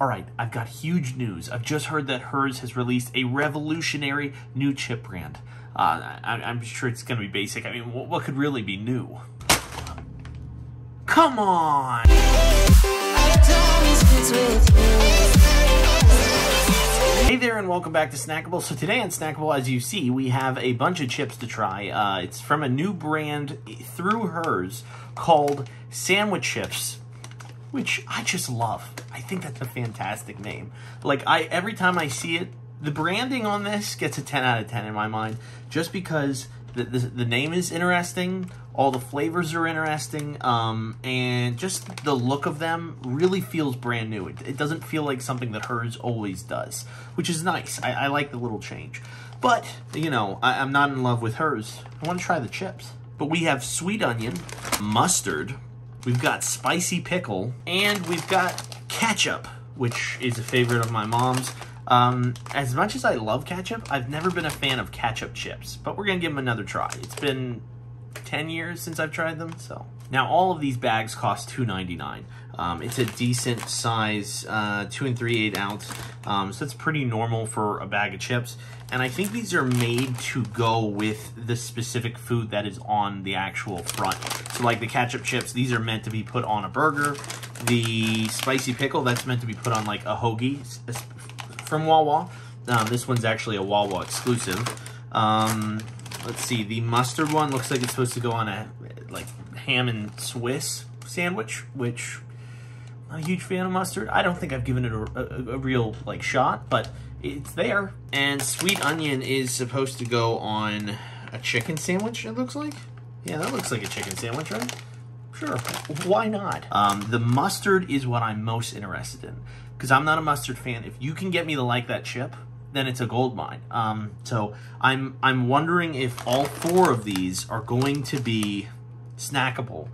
All right, I've got huge news. I've just heard that Herr's has released a revolutionary new chip brand. Uh, I, am sure it's going to be basic. I mean, what, what could really be new? Come on! Hey there and welcome back to Snackable. So today on Snackable, as you see, we have a bunch of chips to try. Uh, it's from a new brand through Herr's called Sandwich Chips which I just love. I think that's a fantastic name. Like I every time I see it, the branding on this gets a 10 out of 10 in my mind just because the, the, the name is interesting, all the flavors are interesting, um, and just the look of them really feels brand new. It, it, doesn't feel like something that Herr's always does, which is nice. I, I like the little change. But, you know, I, I'm not in love with Herr's. I want to try the chips. But we have sweet onion, mustard, We've got spicy pickle, and we've got ketchup, which is a favorite of my mom's. Um, as much as I love ketchup, I've never been a fan of ketchup chips, but we're gonna give them another try. It's been 10 years since I've tried them, so. Now all of these bags cost $2.99. Um, it's a decent size, uh, two and three eight ounce, um, so it's pretty normal for a bag of chips. And I think these are made to go with the specific food that is on the actual front. So like the ketchup chips, these are meant to be put on a burger. The spicy pickle, that's meant to be put on like a hoagie from Wawa. Um, this one's actually a Wawa exclusive. Um, let's see, the mustard one looks like it's supposed to go on a like ham and Swiss sandwich, which I'm a huge fan of mustard. I don't think I've given it a, a, a real like shot, but it's there. And sweet onion is supposed to go on a chicken sandwich, it looks like. Yeah, that looks like a chicken sandwich, right? Sure, why not? Um, the mustard is what I'm most interested in because I'm not a mustard fan. If you can get me to like that chip, then it's a gold mine. Um, so I'm I'm wondering if all four of these are going to be snackable.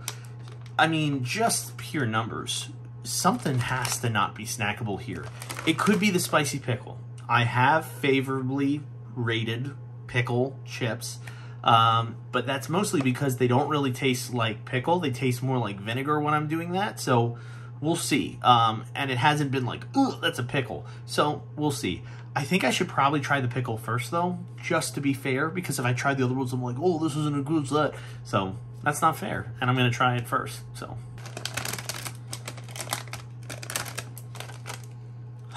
I mean, just pure numbers. Something has to not be snackable here. It could be the spicy pickle. I have favorably rated pickle chips, um, but that's mostly because they don't really taste like pickle. They taste more like vinegar when I'm doing that. So we'll see. Um, and it hasn't been like, ooh, that's a pickle. So we'll see. I think I should probably try the pickle first, though, just to be fair, because if I try the other ones, I'm like, oh, this isn't as good as. So that's not fair, and I'm going to try it first. So,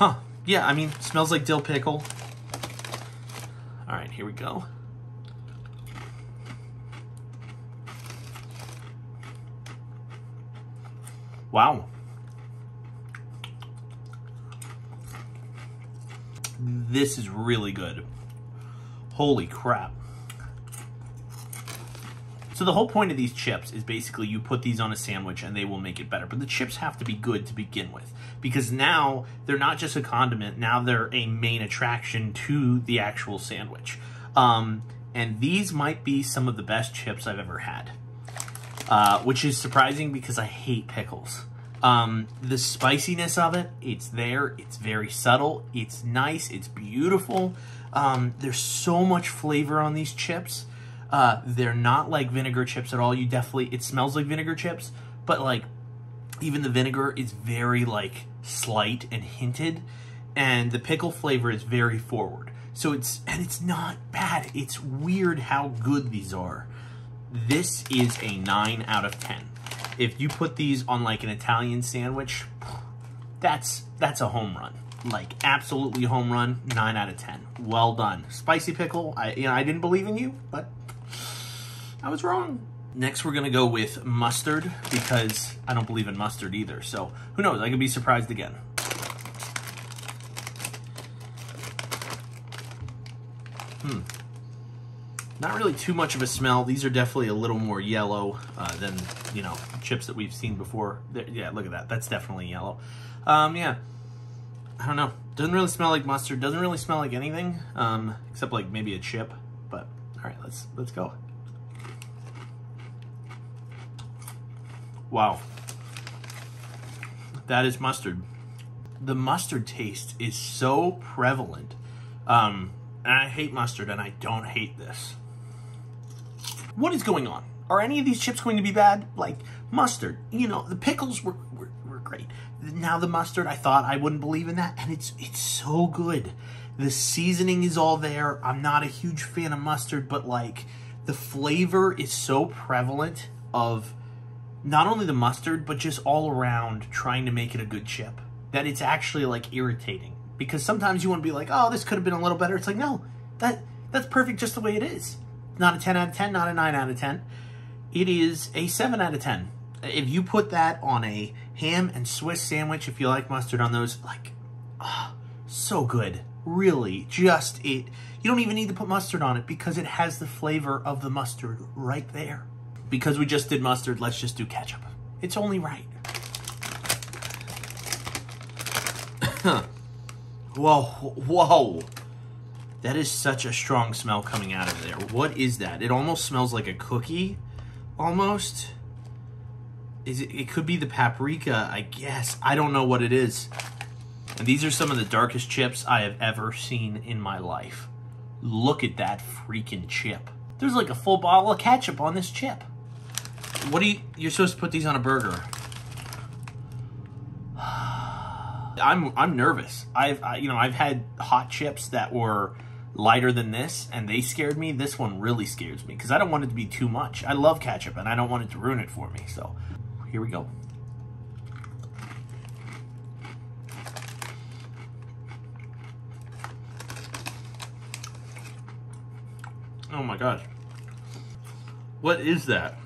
Huh. Yeah, I mean, smells like dill pickle. All right, here we go. Wow. This is really good. Holy crap. So the whole point of these chips is basically you put these on a sandwich and they will make it better. But the chips have to be good to begin with because now they're not just a condiment. Now they're a main attraction to the actual sandwich. Um, and these might be some of the best chips I've ever had, uh, which is surprising because I hate pickles. Um, the spiciness of it, it's there. It's very subtle. It's nice. It's beautiful. Um, there's so much flavor on these chips. Uh, they're not like vinegar chips at all. You definitely, it smells like vinegar chips, but like even the vinegar is very like slight and hinted and the pickle flavor is very forward. So it's, and it's not bad. It's weird how good these are. This is a 9 out of 10. If you put these on like an Italian sandwich, that's, that's a home run like absolutely home run 9 out of 10 well done spicy pickle i you know i didn't believe in you but I was wrong. Next, we're gonna go with mustard because I don't believe in mustard either. So who knows, I could be surprised again. Hmm. Not really too much of a smell. These are definitely a little more yellow uh, than, you know, chips that we've seen before. Yeah, look at that. That's definitely yellow. Um, yeah. I don't know. Doesn't really smell like mustard. Doesn't really smell like anything, um, except like maybe a chip. But all right, let's let's go. Wow. That is mustard. The mustard taste is so prevalent. Um, and I hate mustard, and I don't hate this. What is going on? Are any of these chips going to be bad? Like mustard, you know, the pickles were, were, were great. Now the mustard, I thought I wouldn't believe in that, and it's it's so good. The seasoning is all there. I'm not a huge fan of mustard, but like the flavor is so prevalent of not only the mustard, but just all around trying to make it a good chip that it's actually like irritating. Because sometimes you want to be like, oh, this could have been a little better. It's like, no, that that's perfect just the way it is. Not a 10 out of 10, not a 9 out of 10. It is a 7 out of 10. If you put that on a ham and Swiss sandwich, if you like mustard on those, like, oh, so good. Really, just it. You don't even need to put mustard on it because it has the flavor of the mustard right there. Because we just did mustard, let's just do ketchup. It's only right. whoa, whoa. That is such a strong smell coming out of there. What is that? It almost smells like a cookie, almost. Is it, it could be the paprika, I guess. I don't know what it is. And these are some of the darkest chips I have ever seen in my life. Look at that freaking chip. There's like a full bottle of ketchup on this chip. What do you, you're supposed to put these on a burger. I'm, I'm nervous. I've, I, you know, I've had hot chips that were lighter than this and they scared me. This one really scares me because I don't want it to be too much. I love ketchup and I don't want it to ruin it for me. So here we go. Oh my gosh. What is that?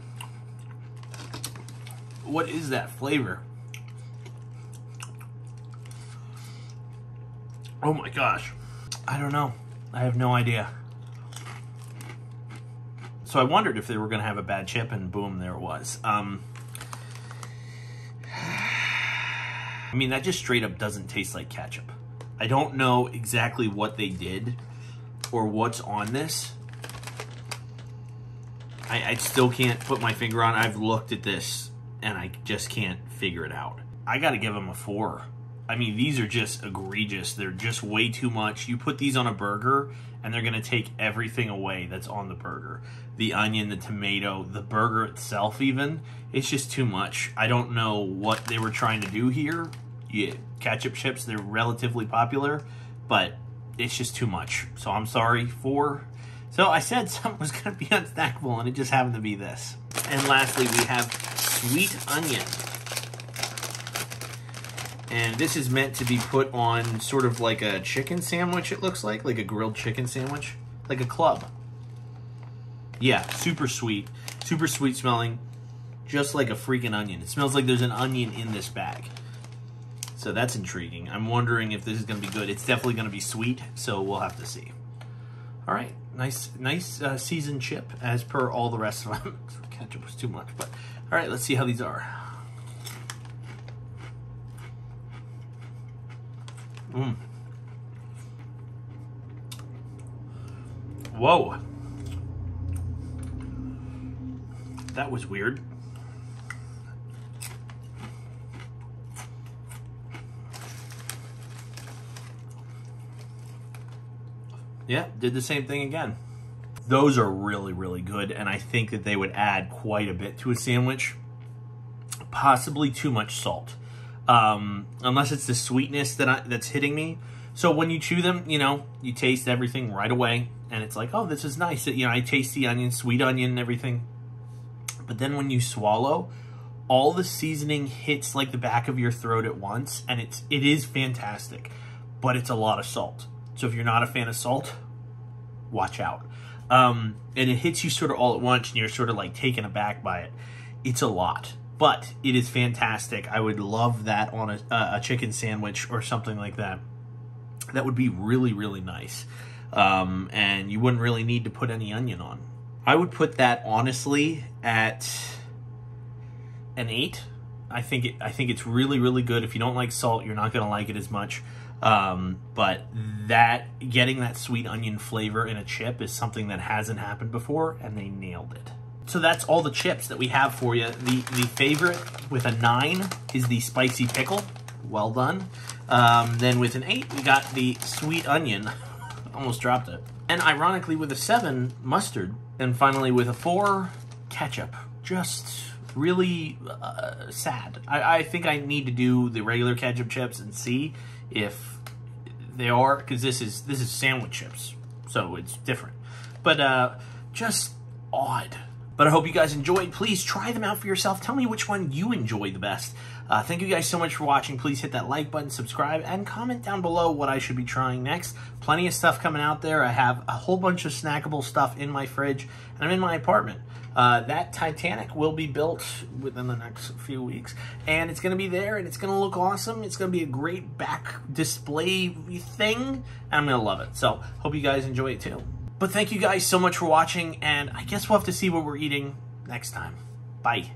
What is that flavor? Oh my gosh. I don't know. I have no idea. So I wondered if they were going to have a bad chip, and boom, there it was. Um, I mean, that just straight up doesn't taste like ketchup. I don't know exactly what they did or what's on this. I, I still can't put my finger on. I've looked at this and I just can't figure it out. I got to give them a four. I mean, these are just egregious. They're just way too much. You put these on a burger, and they're going to take everything away that's on the burger. The onion, the tomato, the burger itself, even. It's just too much. I don't know what they were trying to do here. Yeah, ketchup chips, they're relatively popular, but it's just too much. So I'm sorry for. So I said something was going to be unsnackable, and it just happened to be this. And lastly, we have sweet onion. And this is meant to be put on sort of like a chicken sandwich, it looks like. Like a grilled chicken sandwich. Like a club. Yeah, super sweet. Super sweet smelling. Just like a freaking onion. It smells like there's an onion in this bag. So that's intriguing. I'm wondering if this is going to be good. It's definitely going to be sweet, so we'll have to see. All right, nice nice uh, seasoned chip as per all the rest of them. Ketchup was too much, but all right, let's see how these are. Mm. Whoa. That was weird. Yeah, did the same thing again. Those are really, really good, and I think that they would add quite a bit to a sandwich. Possibly too much salt um, unless it's the sweetness that I, that's hitting me. So when you chew them, you know, you taste everything right away, and it's like, oh, this is nice. You know, I taste the onion, sweet onion, and everything. But then when you swallow, all the seasoning hits like the back of your throat at once, and it's it is fantastic, but it's a lot of salt. So if you're not a fan of salt, watch out. Um, and it hits you sort of all at once, and you're sort of like taken aback by it. It's a lot but it is fantastic. I would love that on a, a chicken sandwich or something like that. That would be really, really nice. Um, and you wouldn't really need to put any onion on. I would put that honestly at an eight. I think it, I think it's really, really good. If you don't like salt, you're not going to like it as much. Um, but that getting that sweet onion flavor in a chip is something that hasn't happened before, and they nailed it. So that's all the chips that we have for you. The, the favorite with a 9 is the spicy pickle. Well done. Um, then with an 8, we got the sweet onion. Almost dropped it. And ironically, with a 7, mustard. And finally, with a 4, ketchup. Just really uh, sad. I, I think I need to do the regular ketchup chips and see if they are because this is this is sandwich chips, so it's different. But uh, just odd. But I hope you guys enjoyed. Please try them out for yourself. Tell me which one you enjoy the best. Uh, thank you guys so much for watching. Please hit that like button, subscribe, and comment down below what I should be trying next. Plenty of stuff coming out there. I have a whole bunch of snackable stuff in my fridge, and I'm in my apartment. Uh, that Titanic will be built within the next few weeks, and it's going to be there, and it's going to look awesome. It's going to be a great back display thing, and I'm going to love it. So, hope you guys enjoy it too. But thank you guys so much for watching, and I guess we'll have to see what we're eating next time. Bye.